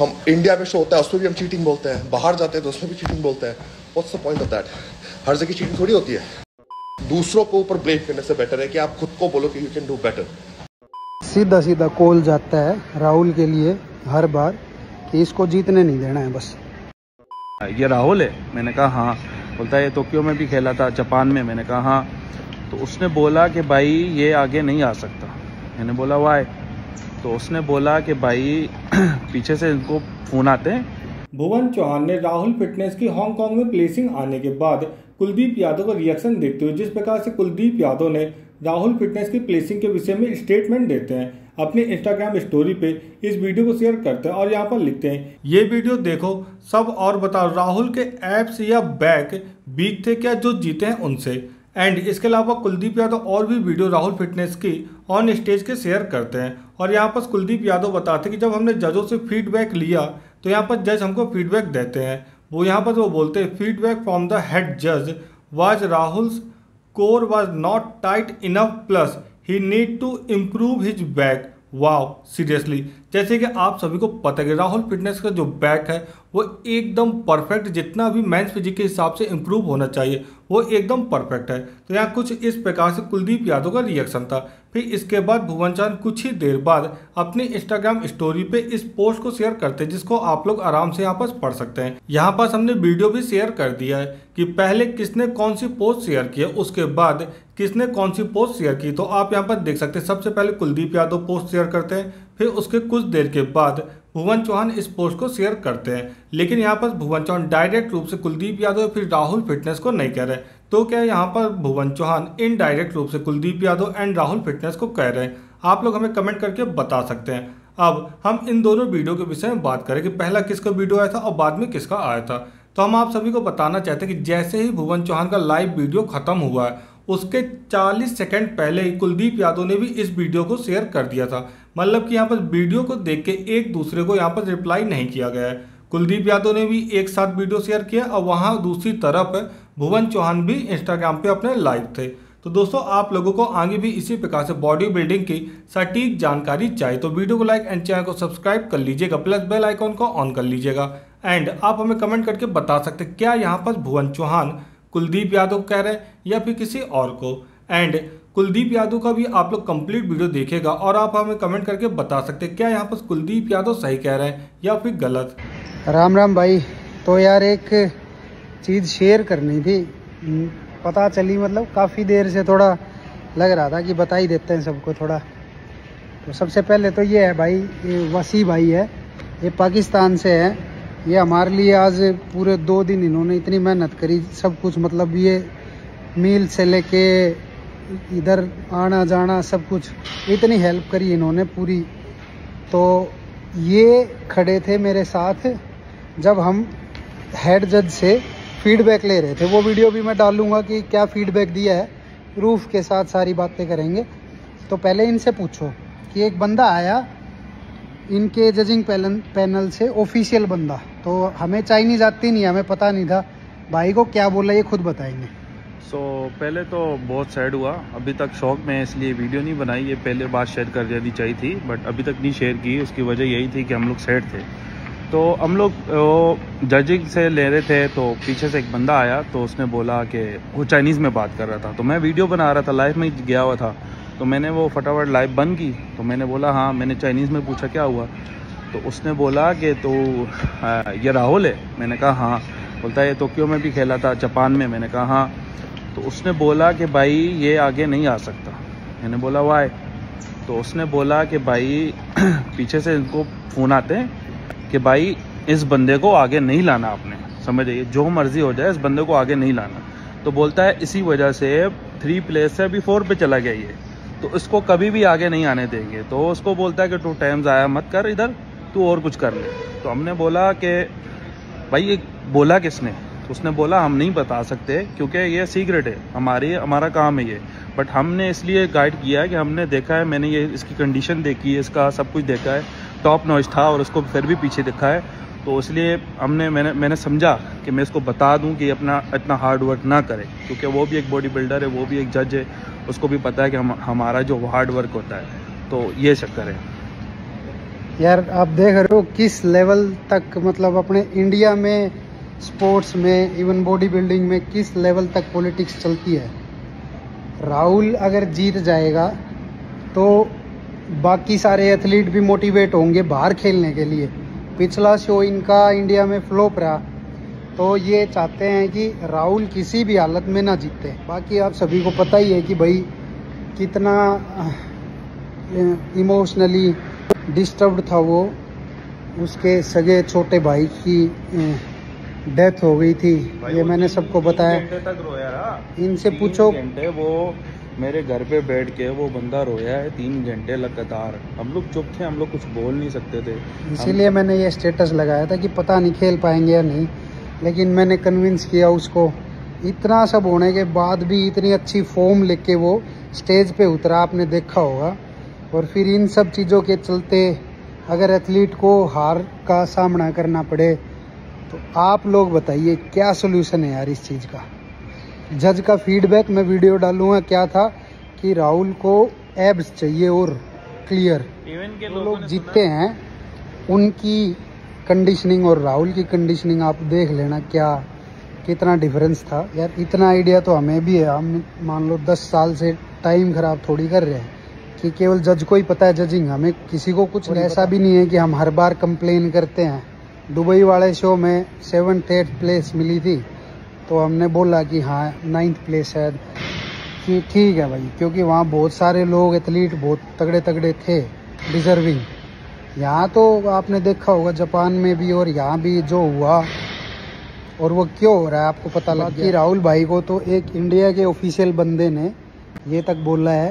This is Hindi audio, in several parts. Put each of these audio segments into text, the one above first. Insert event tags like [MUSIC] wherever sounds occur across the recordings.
हम इंडिया में शो होता है उसमें भी हम चीटिंग बोलते हैं। बाहर जाते हैं तो उसमें भी चीटिंग बोलते हैं। What's the point of that हर जगह चीटिंग थोड़ी होती है। दूसरों को ऊपर ब्लेम करने से बेटर है कि आप खुद को बोलो कि यू कैन डू बेटर सीधा सीधा कॉल जाता है राहुल के लिए हर बार कि इसको जीतने नहीं देना है बस। ये राहुल है? मैंने कहा हाँ। बोलता है ये टोक्यो में भी खेला था जापान में। मैंने कहा हाँ। तो उसने बोला कि भाई ये आगे नहीं आ सकता। मैंने बोला वाई तो उसने बोला कि भाई [CLEARS THROAT] पीछे से इनको फ़ोन आते हैं। भुवन चौहान ने राहुल फिटनेस की हांगकांग में प्लेसिंग आने के बाद कुलदीप यादव का रिएक्शन देखते हुए जिस प्रकार से कुलदीप यादव ने राहुल फिटनेस की प्लेसिंग के विषय में स्टेटमेंट देते हैं, अपने इंस्टाग्राम स्टोरी पे इस वीडियो को शेयर करते हैं और यहाँ पर लिखते हैं, ये वीडियो देखो, सब और बताओ, राहुल के एप्स या बैक बीक थे क्या जो जीते हैं उनसे? एंड इसके अलावा कुलदीप यादव और भी वीडियो राहुल फिटनेस की ऑन स्टेज के शेयर करते हैं। और यहाँ पर कुलदीप यादव बताते हैं कि जब हमने जजों से फीडबैक लिया तो यहाँ पर जज हमको फीडबैक देते हैं। वो यहाँ पर वो बोलते हैं फीडबैक फ्रॉम द हेड जज was Rahul core was not tight enough plus he need to improve his back wow seriously जैसे कि आप सभी को पता है राहुल फिटनेस का जो बैक है, वो एकदम परफेक्ट जितना भी मैंस फिजिक के हिसाब से इम्प्रूव होना चाहिए, वो एकदम परफेक्ट है। तो यहाँ कुछ इस प्रकार से कुलदीप यादव का रिएक्शन था। फिर इसके बाद भुवन चाँद कुछ ही देर बाद अपनी इंस्टाग्राम स्टोरी पे इस पोस्ट को शेयर करते हैं, जिसको आप लोग आराम से यहाँ पर पढ़ सकते हैं। यहाँ पास हमने वीडियो भी शेयर कर दिया है कि पहले किसने कौन सी पोस्ट शेयर की है, उसके बाद किसने कौन सी पोस्ट शेयर की तो आप यहाँ पर देख सकते हैं, सबसे पहले कुलदीप यादव पोस्ट शेयर करते हैं फिर उसके कुछ देर के बाद भुवन चौहान इस पोस्ट को शेयर करते हैं। लेकिन यहाँ पर भुवन चौहान डायरेक्ट रूप से कुलदीप यादव फिर राहुल फिटनेस को नहीं कह रहे। तो क्या यहाँ पर भुवन चौहान इनडायरेक्ट रूप से कुलदीप यादव एंड राहुल फिटनेस को कह रहे हैं? आप लोग हमें कमेंट करके बता सकते हैं। अब हम इन दोनों वीडियो के विषय में बात करें कि पहला किसका वीडियो आया था और बाद में किसका आया था। तो हम आप सभी को बताना चाहते हैं कि जैसे ही भुवन चौहान का लाइव वीडियो खत्म हुआ है, उसके 40 सेकंड पहले ही कुलदीप यादव ने भी इस वीडियो को शेयर कर दिया था। मतलब कि यहाँ पर वीडियो को देख के एक दूसरे को यहाँ पर रिप्लाई नहीं किया गया है। कुलदीप यादव ने भी एक साथ वीडियो शेयर किया और वहाँ दूसरी तरफ़ भुवन चौहान भी इंस्टाग्राम पे अपने लाइव थे। तो दोस्तों, आप लोगों को आगे भी इसी प्रकार से बॉडी बिल्डिंग की सटीक जानकारी चाहिए तो वीडियो को लाइक एंड चैनल को सब्सक्राइब कर लीजिएगा प्लस बेल आइकॉन को ऑन कर लीजिएगा। एंड आप हमें कमेंट करके बता सकते क्या यहाँ पर भुवन चौहान कुलदीप यादव कह रहे हैं या फिर किसी और को। एंड कुलदीप यादव का भी आप लोग कंप्लीट वीडियो देखेगा और आप हमें कमेंट करके बता सकते हैं, क्या यहाँ पर कुलदीप यादव सही कह रहे हैं या फिर गलत? राम राम भाई तो यार एक चीज़ शेयर करनी थी। पता चली मतलब काफ़ी देर से थोड़ा लग रहा था कि बता ही देते हैं सबको थोड़ा। तो सबसे पहले तो ये है भाई, ये वसी भाई है, ये पाकिस्तान से है। ये हमारे लिए आज पूरे दो दिन इन्होंने इतनी मेहनत करी, सब कुछ मतलब ये मील से लेके इधर आना जाना सब कुछ, इतनी हेल्प करी इन्होंने पूरी। तो ये खड़े थे मेरे साथ, जब हम हेड जज से फीडबैक ले रहे थे। वो वीडियो भी मैं डालूँगा कि क्या फीडबैक दिया है प्रूफ के साथ सारी बातें करेंगे। तो पहले इनसे पूछो कि एक बंदा आया, इनके जजिंग पैनल से ऑफिशियल बंदा। तो हमें चाइनीज़ आती नहीं, हमें पता नहीं था। भाई को क्या बोला, ये खुद बताएँगे। सो so, पहले तो बहुत सैड हुआ। अभी तक शौक में इसलिए वीडियो नहीं बनाई। ये पहले बात शेयर कर देनी चाहिए थी बट अभी तक नहीं शेयर की। उसकी वजह यही थी कि हम लोग सैड थे। तो हम लोग जजिंग से ले रहे थे तो पीछे से एक बंदा आया तो उसने बोला कि वो चाइनीज़ में बात कर रहा था। तो मैं वीडियो बना रहा था लाइव में गया हुआ था। तो मैंने वो फटाफट लाइव बंद की। तो मैंने बोला हाँ मैंने चाइनीज़ में पूछा क्या हुआ? तो उसने बोला कि तो ये राहुल है? मैंने कहा हाँ। बोलता है ये टोक्यो में भी खेला था जापान में। मैंने कहा हाँ। तो उसने बोला कि भाई, ये आगे नहीं आ सकता। मैंने बोला वाई तो उसने बोला कि भाई, [CLEARS THROAT] पीछे से इनको फ़ोन आते हैं कि भाई, इस बंदे को आगे नहीं लाना आपने। समझ जाइए जो मर्ज़ी हो जाए, इस बंदे को आगे नहीं लाना। तो बोलता है, इसी वजह से थ्री प्लेस से अभी फोर पे चला गया ये। तो इसको कभी भी आगे नहीं आने देंगे। तो उसको बोलता है कि टू टाइम्स आया मत कर इधर, तू और कुछ कर ले। तो हमने बोला कि, भाई, ये बोला किसने? उसने बोला, हम नहीं बता सकते, क्योंकि ये सीक्रेट है। हमारी, हमारा काम है ये। बट हमने इसलिए गाइड किया है कि हमने देखा है, मैंने ये, इसकी कंडीशन देखी है, इसका सब कुछ देखा है। टॉप नॉइज़ था और उसको फिर भी पीछे दिखा है। तो इसलिए हमने, मैंने मैंने समझा कि मैं इसको बता दूँ कि अपना, इतना हार्ड वर्क ना करे, क्योंकि वो भी एक बॉडी बिल्डर है, वो भी एक जज है। उसको भी पता है कि हम, हमारा जो हार्ड वर्क होता है। तो ये चक्कर है। यार, आप देख रहे हो किस लेवल तक मतलब अपने इंडिया में स्पोर्ट्स में इवन बॉडी बिल्डिंग में किस लेवल तक पॉलिटिक्स चलती है? राहुल अगर जीत जाएगा तो बाकी सारे एथलीट भी मोटिवेट होंगे बाहर खेलने के लिए। पिछला शो इनका इंडिया में फ्लोप रहा। तो ये चाहते हैं कि राहुल किसी भी हालत में ना जीते। बाकी आप सभी को पता ही है कि भाई, कितना इमोशनली डिस्टर्ब था वो, उसके सगे छोटे भाई की डेथ हो गई थी ये मैंने सबको बताया। तक रोया रहा। इनसे पूछो। घंटे वो मेरे घर पे बैठ के वो बंदा रोया है तीन घंटे लगातार। हम लोग चुप थे हम लोग कुछ बोल नहीं सकते थे। इसीलिए मैंने ये स्टेटस लगाया था कि पता नहीं खेल पाएँगे या नहीं लेकिन मैंने कन्विंस किया उसको। इतना सब होने के बाद भी इतनी अच्छी फॉर्म लेके वो स्टेज पे उतरा आपने देखा होगा। और फिर इन सब चीज़ों के चलते अगर एथलीट को हार का सामना करना पड़े तो आप लोग बताइए क्या सोल्यूशन है यार इस चीज़ का? जज का फीडबैक मैं वीडियो डालूँगा क्या था कि राहुल को एब्स चाहिए और क्लियर इवन के जो लोगों लोग जीतते हैं उनकी कंडीशनिंग और राहुल की कंडीशनिंग आप देख लेना क्या कितना डिफरेंस था। यार इतना आइडिया तो हमें भी है। हम मान लो दस साल से टाइम खराब थोड़ी कर रहे हैं कि केवल जज को ही पता है जजिंग हमें किसी को कुछ ऐसा भी नहीं है कि हम हर बार कंप्लेन करते हैं। दुबई वाले शो में सेवन एट प्लेस मिली थी तो हमने बोला कि हाँ नाइन्थ प्लेस है कि ठीक है भाई, क्योंकि वहाँ बहुत सारे लोग, एथलीट बहुत तगड़े तगड़े थे, डिजर्विंग। यहाँ तो आपने देखा होगा, जापान में भी और यहाँ भी जो हुआ, और वो क्यों हो रहा है, आपको पता लग कि राहुल भाई को तो एक इंडिया के ऑफिशियल बंदे ने ये तक बोला है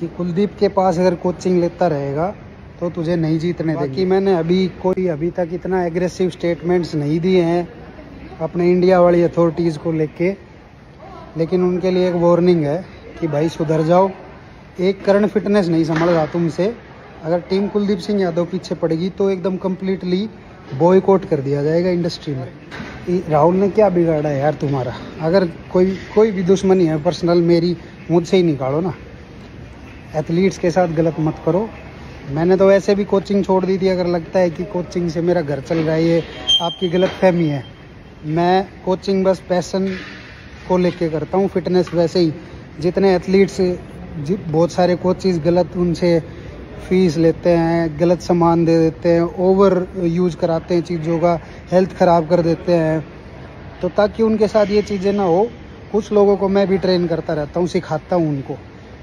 कि कुलदीप के पास अगर कोचिंग लेता रहेगा तो तुझे नहीं जीतने देंगे। मैंने अभी कोई अभी तक इतना एग्रेसिव स्टेटमेंट्स नहीं दिए हैं अपने इंडिया वाली अथॉरिटीज़ को लेके। लेकिन उनके लिए एक वार्निंग है कि भाई सुधर जाओ। एक करण फिटनेस नहीं संभल रहा तुमसे। अगर टीम कुलदीप सिंह यादव पीछे पड़ेगी तो एकदम कम्प्लीटली बॉयकॉट कर दिया जाएगा इंडस्ट्री में। राहुल ने क्या बिगाड़ा है यार तुम्हारा? अगर कोई कोई भी दुश्मनी है पर्सनल मेरी मुझसे ही निकालो ना। एथलीट्स के साथ गलत मत करो। मैंने तो वैसे भी कोचिंग छोड़ दी थी, अगर लगता है कि कोचिंग से मेरा घर चल रहा है, ये आपकी गलत फहमी है। मैं कोचिंग बस पैसन को लेके करता हूँ फिटनेस वैसे ही। जितने एथलीट्स बहुत सारे कोचिज गलत उनसे फ़ीस लेते हैं, गलत सामान दे देते हैं ओवर यूज़ कराते हैं चीज़ों का हेल्थ ख़राब कर देते हैं। तो ताकि उनके साथ ये चीज़ें ना हो, कुछ लोगों को मैं भी ट्रेन करता रहता हूँ, सिखाता हूँ उनको।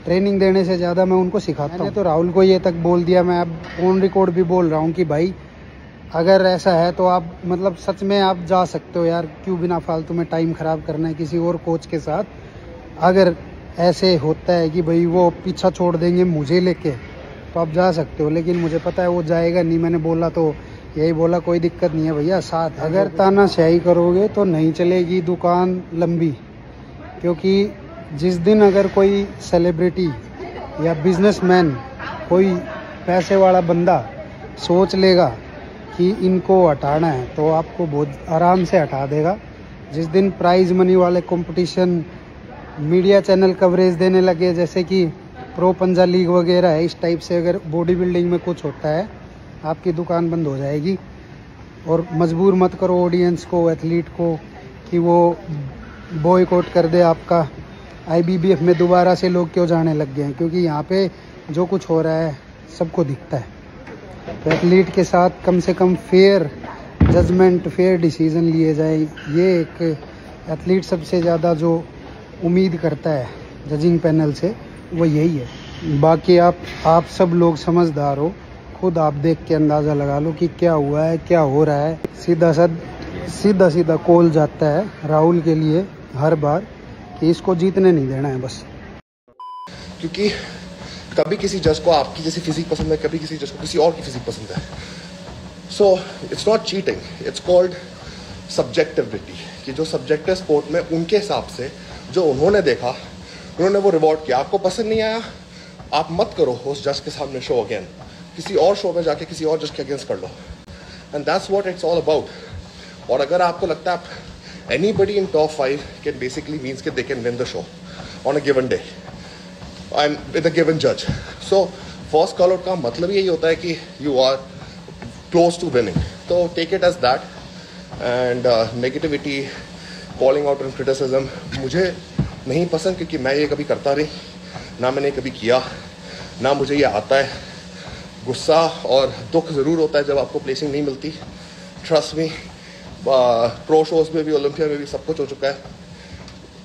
ट्रेनिंग देने से ज़्यादा मैं उनको सिखाता हूँ। तो राहुल को ये तक बोल दिया मैं अब ऑन रिकॉर्ड भी बोल रहा हूँ कि भाई अगर ऐसा है तो आप मतलब सच में आप जा सकते हो यार क्यों बिना फालतू में टाइम ख़राब करना है किसी और कोच के साथ? अगर ऐसे होता है कि भाई वो पीछा छोड़ देंगे मुझे लेके तो आप जा सकते हो लेकिन मुझे पता है वो जाएगा नहीं। मैंने बोला तो यही बोला कोई दिक्कत नहीं है भैया साथ। अगर ताना तानाशाही करोगे तो नहीं चलेगी दुकान लंबी क्योंकि जिस दिन अगर कोई सेलिब्रिटी या बिजनेसमैन कोई पैसे वाला बंदा सोच लेगा कि इनको हटाना है तो आपको बहुत आराम से हटा देगा। जिस दिन प्राइज मनी वाले कंपटीशन मीडिया चैनल कवरेज देने लगे, जैसे कि प्रो पंजा लीग वगैरह है, इस टाइप से अगर बॉडी बिल्डिंग में कुछ होता है, आपकी दुकान बंद हो जाएगी। और मजबूर मत करो ऑडियंस को एथलीट को, कि वो बॉयकॉट कर दे आपका। आईबीबीएफ में दोबारा से लोग क्यों जाने लग गए हैं? क्योंकि यहाँ पे जो कुछ हो रहा है, सबको दिखता है। तो एथलीट के साथ कम से कम फेयर जजमेंट फेयर डिसीज़न लिए जाए। ये एक एथलीट सबसे ज़्यादा जो उम्मीद करता है जजिंग पैनल से, वो यही है। बाकी आप आप सब लोग समझदार हो। खुद आप देख के अंदाज़ा लगा लो कि क्या हुआ है, क्या हो रहा है। सीधा सद सीधा सीधा कॉल जाता है राहुल के लिए हर बार। इसको जीतने नहीं देना है, बस। क्योंकि कभी किसी जज को आपकी जैसी फिजिक पसंद है, कभी किसी जज को किसी और की फिजिक पसंद है। So it's not cheating it's called subjectivity कि जो सब्जेक्टिव स्पोर्ट में उनके हिसाब से जो उन्होंने देखा, उन्होंने वो रिवॉर्ड किया। आपको पसंद नहीं आया, आप मत करो उस जज के सामने शो अगेन किसी और शो में जाके किसी और जज के अगेंस्ट कर लो। And that's what it's all about और अगर आपको लगता है आप buddy in top five can basically means के they can win the show on a given day and with a given जज सो फ़र्स्ट कॉल आउट का मतलब यही होता है कि are close to winning. So take it as that. And uh, negativity, calling out and criticism, मुझे नहीं पसंद क्योंकि मैं ये कभी करता नहीं ना मैंने कभी किया ना मुझे ये आता है गुस्सा और दुख ज़रूर होता है जब आपको प्लेसिंग नहीं मिलती ट्रस्ट में प्रो शोज़ में भी ओलंपिया में भी सब कुछ हो चुका है।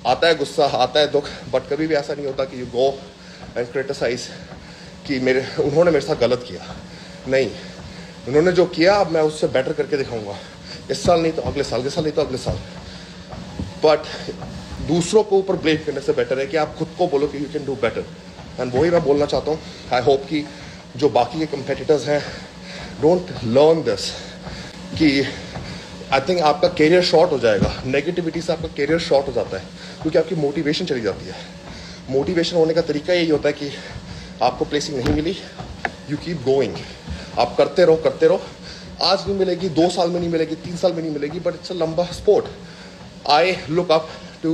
आता है गुस्सा, आता है दुख बट कभी भी ऐसा नहीं होता कि यू गो एंड क्रिटिसाइज कि मेरे, उन्होंने मेरे साथ गलत किया। नहीं। उन्होंने जो किया, अब मैं उससे बेटर करके दिखाऊँगा। इस साल नहीं तो अगले साल के साल नहीं तो अगले साल। बट दूसरों को ऊपर ब्लेम करने से बेटर है कि आप खुद को बोलो कि you can do better and वही मैं बोलना चाहता हूँ। आई होप कि जो बाकी के कंपेटिटर्स हैं डोंट लर्न दिस कि आई थिंक आपका कैरियर शॉर्ट हो जाएगा। नेगेटिविटी से आपका कैरियर शॉर्ट हो जाता है क्योंकि आपकी मोटिवेशन चली जाती है। मोटिवेशन होने का तरीका यही होता है कि आपको प्लेसिंग नहीं मिली यू कीप गोइंग आप करते रहो करते रहो। आज नहीं मिलेगी दो साल में नहीं मिलेगी तीन साल में नहीं मिलेगी बट इट्स अ लंबा sport I look up to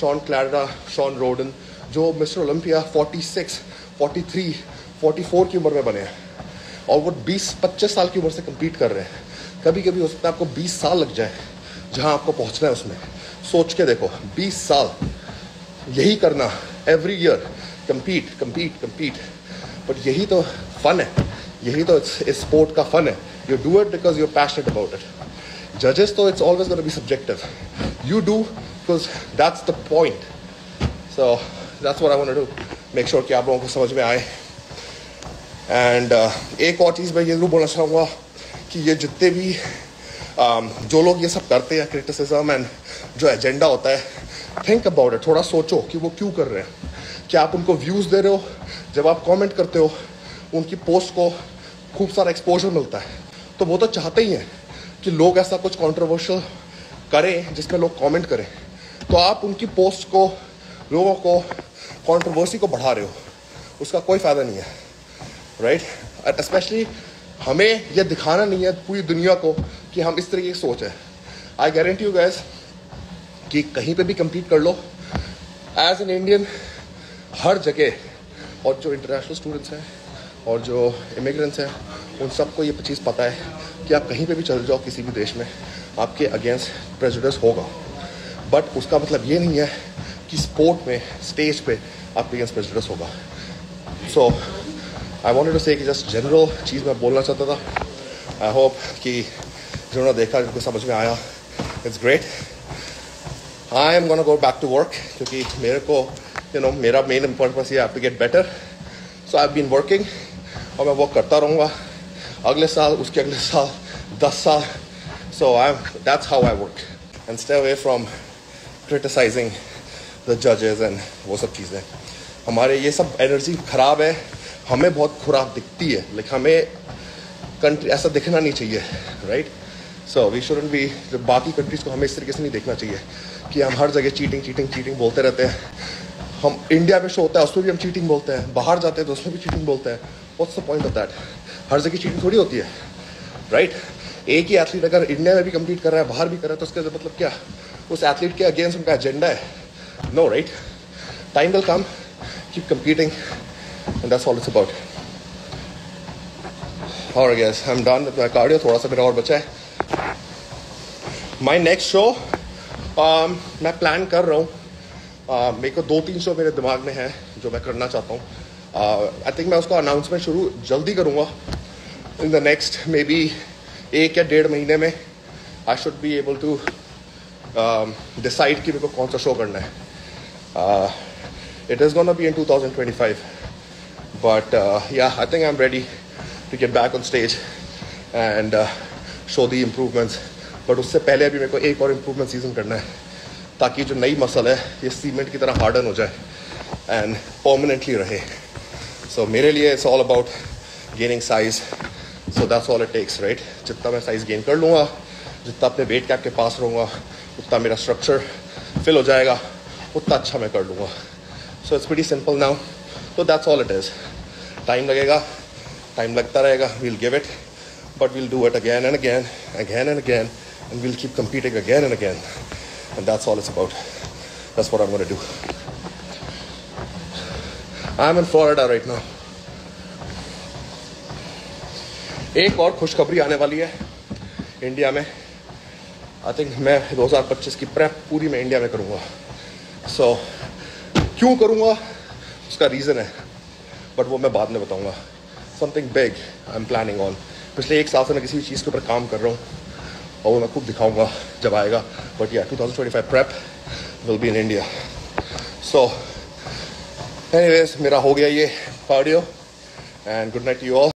Shawn Clarida Shawn Rhoden जो मिस्टर ओलंपिया 46, 43, 44 की उम्र में बने हैं और वो 20-25 साल की उम्र से compete कर रहे हैं। कभी कभी हो सकता है आपको 20 साल लग जाए जहाँ आपको पहुँचना है उसमें। सोच के देखो 20 साल यही करना every year compete compete compete but यही तो फन है यही तो इस स्पोर्ट का फन है। You do it because you're passionate about it जजेस तो it's always be subjective you do because that's the point so that's what I want to make sure कि आप लोगों को समझ में आए। एंड uh, एक और चीज़ मैं ये ज़रूर बोलना चाहूँगा। कि ये जितने भी um, जो लोग ये सब करते हैं क्रिटिसिज्म एंड जो एजेंडा होता है थिंक अबाउट इट थोड़ा सोचो कि वो क्यों कर रहे हैं। क्या आप उनको व्यूज़ दे रहे हो? जब आप कमेंट करते हो उनकी पोस्ट को खूब सारा एक्सपोजर मिलता है। तो वो तो चाहते ही हैं कि लोग ऐसा कुछ कंट्रोवर्शियल करें जिसमें लोग कमेंट करें। तो आप उनकी पोस्ट को लोगों को कंट्रोवर्सी को बढ़ा रहे हो। उसका कोई फ़ायदा नहीं है। राइट स्पेशली हमें यह दिखाना नहीं है पूरी दुनिया को कि हम इस तरीके की सोच है। आई गारंटी यू गैस कि कहीं पे भी compete कर लो। एज एन इंडियन हर जगह और जो इंटरनेशनल स्टूडेंट्स हैं और जो इमिग्रेंट्स हैं, उन सबको ये चीज़ पता है कि आप कहीं पे भी चल जाओ किसी भी देश में, आपके अगेंस्ट प्रेजुडिस होगा। बट उसका मतलब ये नहीं है कि स्पोर्ट में स्टेज पे आपके अगेंस्ट प्रेजुडिस होगा। So I want to say just general चीज़ मैं बोलना चाहता था। आई होप कि जिन्होंने देखा, जिनको समझ में आया it's great I am gonna go back to work क्योंकि मेरे को यू नो मेरा मेन पर्पज ये to get better so I been working और मैं वर्क करता रहूँगा। अगले साल, उसके अगले साल, दस साल। So I that's how I work and stay away from criticising the जजेस एंड वो सब चीज़ें। हमारे ये सब एनर्जी ख़राब है। हमें बहुत खुराक दिखती है। लाइक हमें कंट्री ऐसा दिखना नहीं चाहिए right so we shouldn't be बाकी कंट्रीज़ को हमें इस तरीके से नहीं देखना चाहिए कि हम हर जगह चीटिंग चीटिंग चीटिंग बोलते रहते हैं। हम इंडिया में शो होता है, उसमें भी हम चीटिंग बोलते हैं। बाहर जाते हैं तो उसमें भी चीटिंग बोलते हैं। What's the point of that हर जगह चीटिंग थोड़ी होती है राइट right? एक ही एथलीट अगर इंडिया में भी कम्पीट कर रहा है, बाहर भी कर रहा है तो उसका मतलब क्या? उस एथलीट के अगेंस्ट उनका एजेंडा है। No right time will come keep competing and that's all it's about और guess I am done with my cardio थोड़ा सा मेरा और बचा है। माय नेक्स्ट शो मैं प्लान कर रहा हूँ। Uh, मेरे को दो तीन शो मेरे दिमाग में है जो मैं करना चाहता हूँ। आई थिंक मैं उसका अनाउंसमेंट शुरू जल्दी करूँगा। In the next may be एक या डेढ़ महीने में I should be able to decide कि मेरे को कौन सा शो करना है। It is gonna be in 2025 but uh, yeah i think i'm ready to get back on stage and uh, show the improvements. But उससे पहले अभी मेरे को एक और इम्प्रूवमेंट सीज़न करना है ताकि जो नई मसल है ये सीमेंट की तरह हार्डन हो जाए एंड परमानेंटली रहे। सो so, मेरे लिए it's all about gaining size so that's all it takes right जितना मैं साइज़ गेन कर लूँगा जितना अपने वेट कैप के पास रहूँगा उतना मेरा स्ट्रक्चर फिल हो जाएगा उतना अच्छा मैं कर लूँगा। So it's very simple now तो that's all it is time लगेगा टाइम लगता रहेगा we'll give it but we'll do it again and again again and again and we'll keep competing again and again. And that's all it's about. That's what I'm going to do. I'm in Florida right now. एक और खुशखबरी आने वाली है इंडिया में आई थिंक मैं 2025 की प्रेप पूरी मैं इंडिया में करूँगा सो so, क्यों करूँगा उसका रीज़न है बट वो मैं बाद में बताऊँगा. Something big I am planning on पिछले एक साल से मैं किसी भी चीज़ के ऊपर काम कर रहा हूँ. और वो मैं खूब दिखाऊँगा जब आएगा. But yeah 2025 prep will be in India so any मेरा हो गया ये cardio and good night you all